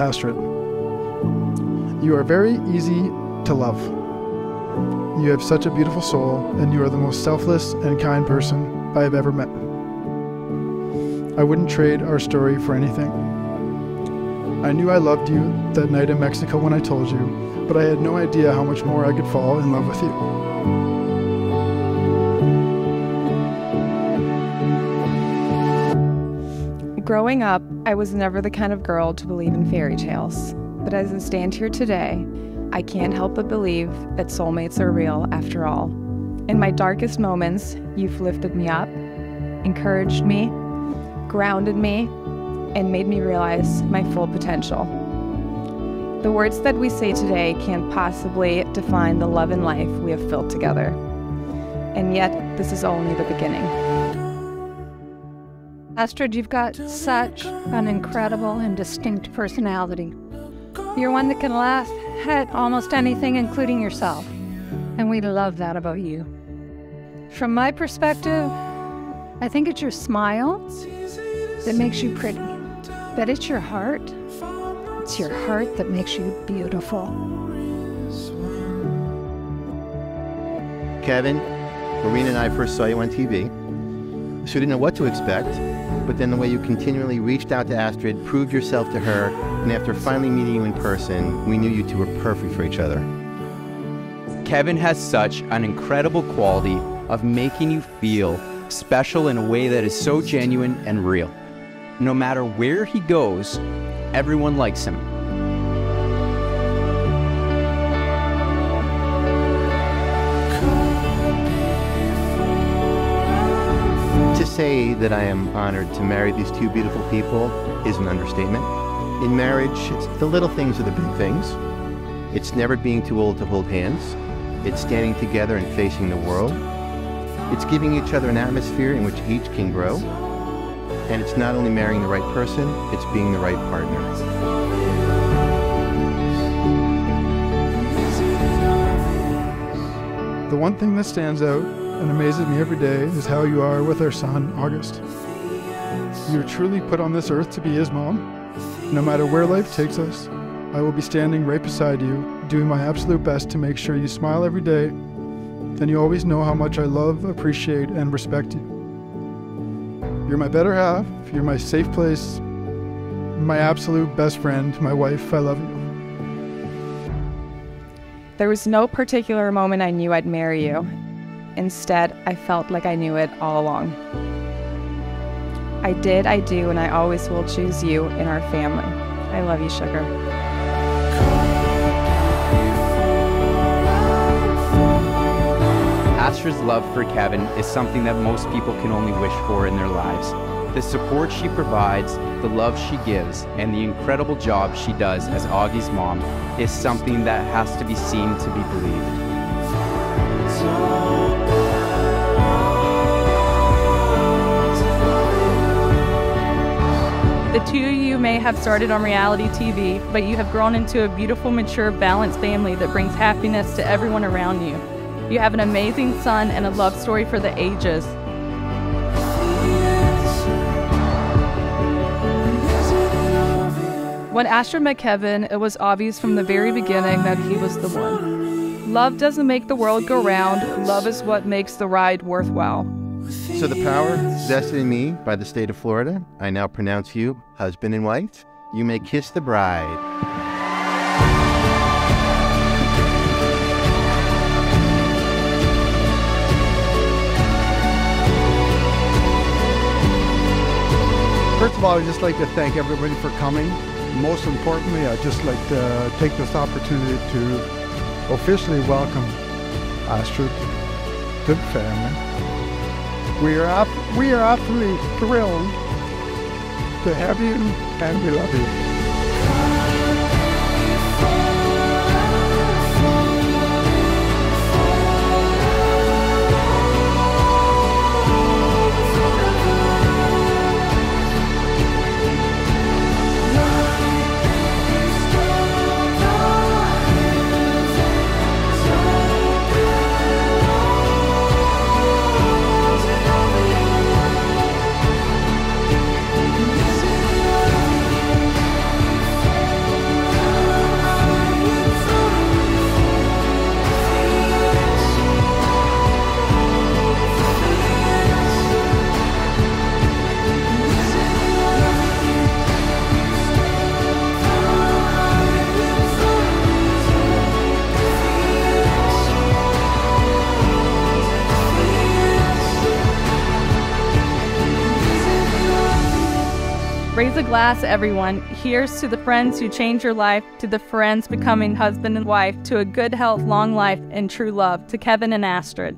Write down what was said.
Astrid. You are very easy to love. You have such a beautiful soul, and you are the most selfless and kind person I have ever met. I wouldn't trade our story for anything. I knew I loved you that night in Mexico when I told you, but I had no idea how much more I could fall in love with you. Growing up, I was never the kind of girl to believe in fairy tales. But as I stand here today, I can't help but believe that soulmates are real after all. In my darkest moments, you've lifted me up, encouraged me, grounded me, and made me realize my full potential. The words that we say today can't possibly define the love and life we have built together. And yet, this is only the beginning. Astrid, you've got such an incredible and distinct personality. You're one that can laugh at almost anything, including yourself. And we love that about you. From my perspective, I think it's your smile that makes you pretty, but it's your heart. It's your heart that makes you beautiful. Kevin, Marina and I first saw you on TV, so we didn't know what to expect. But then the way you continually reached out to Astrid, proved yourself to her, and after finally meeting you in person, we knew you two were perfect for each other. Kevin has such an incredible quality of making you feel special in a way that is so genuine and real. No matter where he goes, everyone likes him. To say that I am honored to marry these two beautiful people is an understatement. In marriage, it's the little things are the big things. It's never being too old to hold hands. It's standing together and facing the world. It's giving each other an atmosphere in which each can grow. And it's not only marrying the right person, it's being the right partner. The one thing that stands out and amazes me every day is how you are with our son, August. You're truly put on this earth to be his mom. No matter where life takes us, I will be standing right beside you, doing my absolute best to make sure you smile every day, and you always know how much I love, appreciate, and respect you. You're my better half, you're my safe place, my absolute best friend, my wife, I love you. There was no particular moment I knew I'd marry you. Instead, I felt like I knew it all along. I did, I do, and I always will choose you in our family. I love you, sugar. Astrid's love for Kevin is something that most people can only wish for in their lives. The support she provides, the love she gives, and the incredible job she does as Augie's mom is something that has to be seen to be believed. Have started on reality TV, but you have grown into a beautiful, mature, balanced family that brings happiness to everyone around you. You have an amazing son and a love story for the ages. When Astrid met Kevin, it was obvious from the very beginning that he was the one. Love doesn't make the world go round, love is what makes the ride worthwhile. So the power vested in me by the state of Florida, I now pronounce you husband and wife. You may kiss the bride. First of all, I'd just like to thank everybody for coming. Most importantly, I'd just like to take this opportunity to officially welcome Astrid to the family. We are, we are absolutely thrilled to have you and we love you. Lasts, everyone. Here's to the friends who change your life, to the friends becoming husband and wife, to a good health, long life, and true love, to Kevin and Astrid.